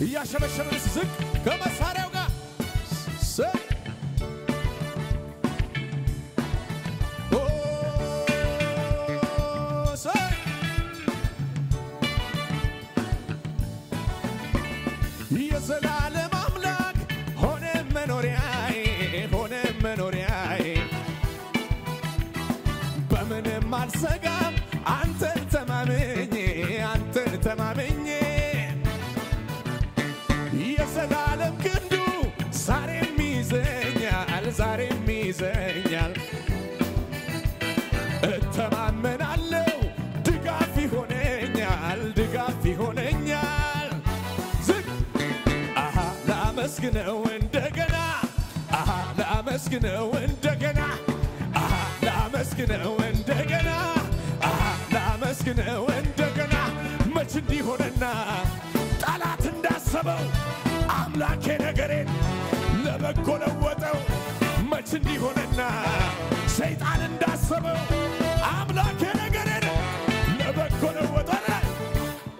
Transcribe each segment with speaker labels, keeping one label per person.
Speaker 1: እያሸበሸብን ዝቅ ከመሳሪያው ጋር የዘላለም አምላክ ሆነ መኖሪያዬ ላመስግነው እንደገና አሃ ላመስግነው እንደገና አሃ ላመስግነው እንደገና አሃ ላመስግነው እንደገና መች እንዲሆነና ጠላት እንዳሰበው አምላኬ ነገሬን ለበጎ ለወጠው መች እንዲሆነና ሰይጣን እንዳሰበው አምላኬ ነገሬን ለበጎ ለወጠው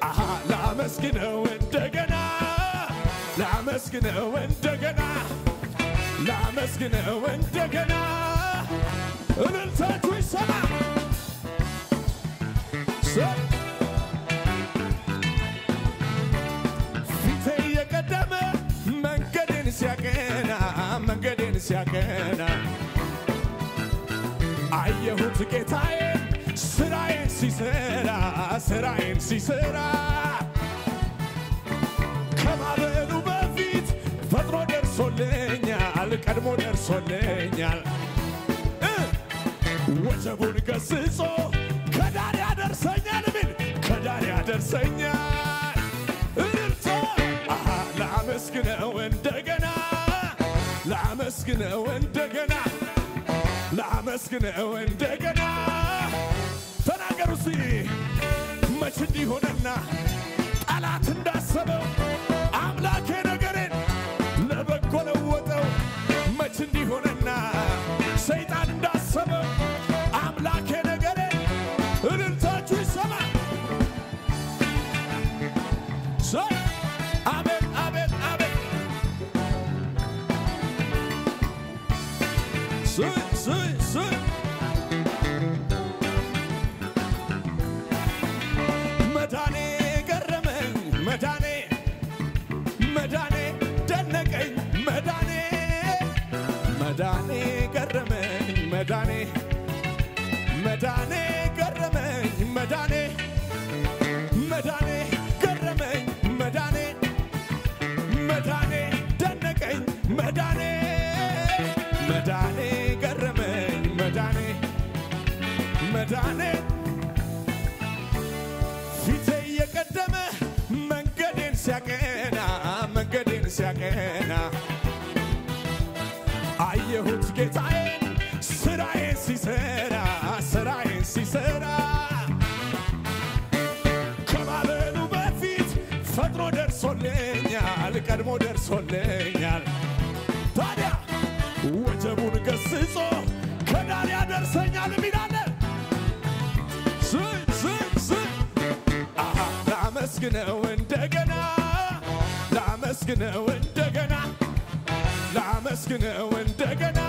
Speaker 1: አሃ ላመስግነው እንደገና ላመስግነው እንደገና ላመስግነው እንደገና። እልልታችሁ ይሰማ። ፊቴ የቀደመ መንገድን ሲያቀና መንገድን ሲያቀና። አየሁት ጌታዬን ስራዬን ሲሰራ ስራዬን ሲሰራ ደርሶልኛል ቀድሞ ደርሶልኛል። ወጀቡን ገስጾ ከዳር ያደርሰኛል ምን? ከዳር ያደርሰኛል። አሃ! ላመስግነው እንደገና ላመስግነው እንደገና ላመስግነው እንደገና። ተናገሩ ሲ መች እንዲሆነና ጠላት እንዳሰበው ስይ መዳኔ ገረመኝ መዳኔ መዳኔ ደነቀኝ መዳኔ መዳኔ ገረመኝ መዳኔ መዳኔ ገረመኝ መዳኔ መዳኔ ገረመኝ መዳኔ መዳኔ ደነቀኝ መዳኔ መዳኔ መዳኔ ፊቴ እየቀደመ መንገዴን ሲያቀና መንገዴን ሲያቀና። አየሁት ጌታዬን ስራዬን ሲሰራ ስራዬን ሲሰራ። ከማለሉ በፊት ፈጥኖ ደርሶልኛል ቀድሞ ደርሶልኛል። ታዲያ ወጀቡን ገስጾ ከዳር ያደርሰኛል ሚላለ ላመስግነው እንደገና ላመስግነው እንደገና ላመስግነው እንደገና።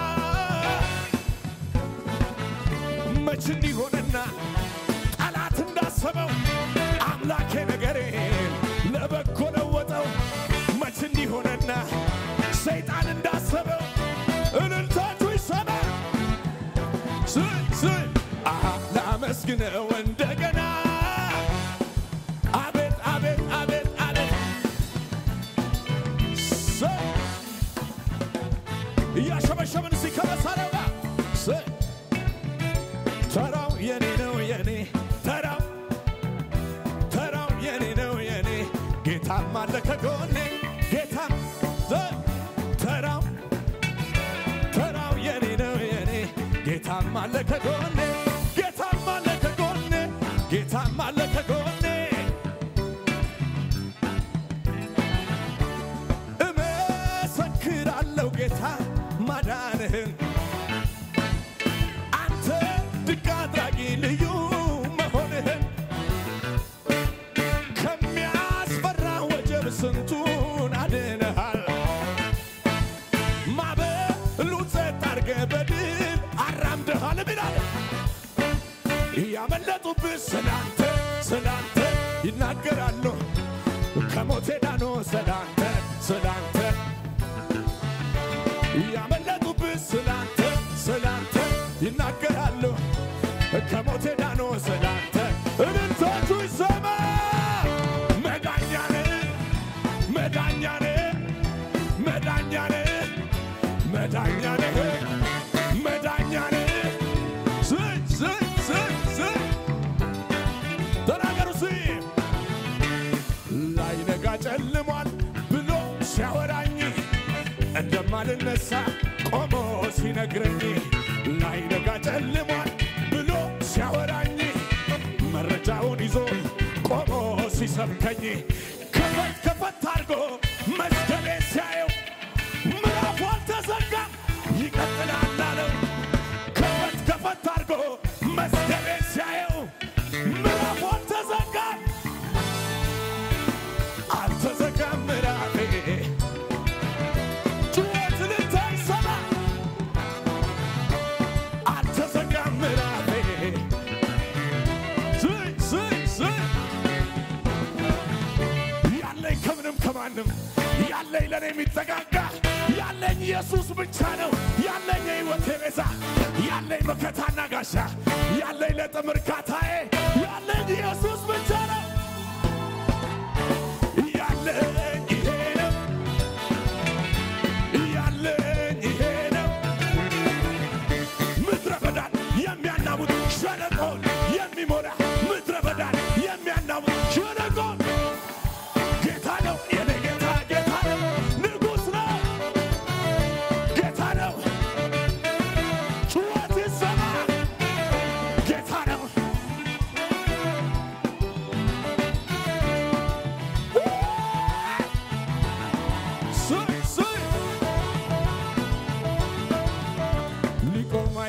Speaker 1: መች እንዲሆንና ጠላት እንዳሰበው አምላኬ ነገሬን ለበጎ ለወጠው። መች እንዲሆንና ሰይጣን እንዳሰበው እልልታችሁ ይሰማ ስይ ስይ አሃ ላመስግነው ጌታም አለ ከጎኔ ጌታም ተ- ተራው ተራው የኔ ነው የኔ። ጌታም አለ ከጎኔ ጌታም አለ ከጎኔ ጌታም አለ ከጎኔ። እመሰክራለሁ ጌታ ማዳንህን። አንተ ድንቅ አድራጊ ልዩ ያመለጡብህ ስላንተ ስላንተ ይናገራሉ። ከሞቴ ዳኑ ስላንተ ስላንተ ያመለጡብህ ስላንተ ስላንተ ይናገራሉ። ከሞቴ እንደማልነሳ ቆሞ ሲነግረኝ ላይነጋ ጨልሟል ብሎ ሲያወራኝ መረጃውን ይዞ ቆሞ ሲሰብከኝ ኢየሱስ ብቻ ነው። ያለኝ የሕይወቴ ቤዛ ያለኝ መከታና ጋሻ ያለኝ ለጥም እርካታዬ ያለኝ ኢየሱስ ብቻ ነው። ያለኝ ይሄ ነው። የሚሞላ ምድረ በዳን የሚያናውጥ ሸለቆን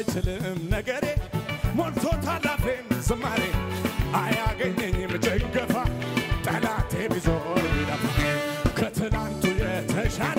Speaker 1: አይችልም ነገሬ። ሞልቶታል አፌን ዝማሬ አያገኘኝም ጭንገፋ። ጠላቴ ቢዞር ቢለፋ ከትናንቱ የተሻለ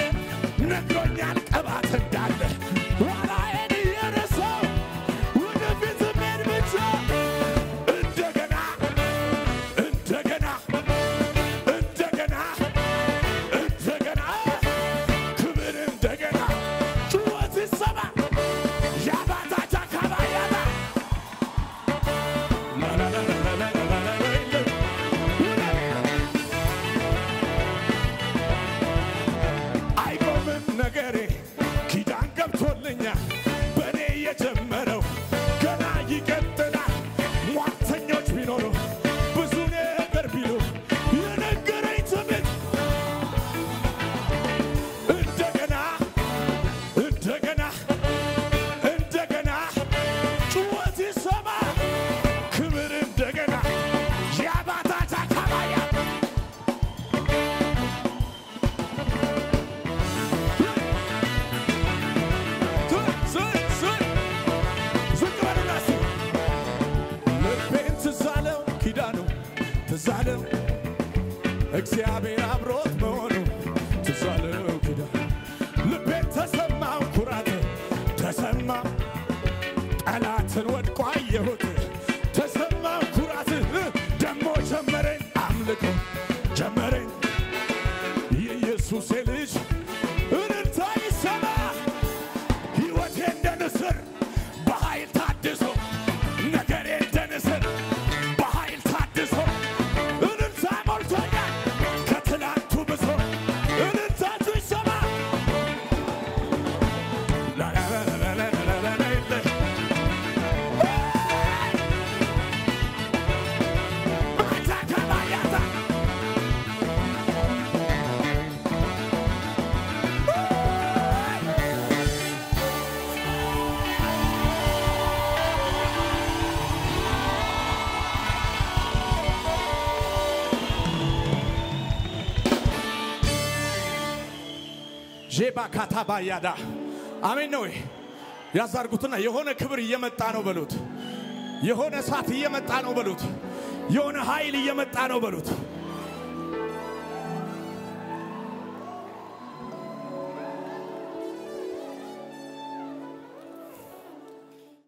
Speaker 1: ዤባ ካታባያዳ አሜን ነው። ያዛርጉትና የሆነ ክብር እየመጣ ነው በሉት። የሆነ እሳት እየመጣ ነው በሉት። የሆነ ኃይል እየመጣ ነው በሉት።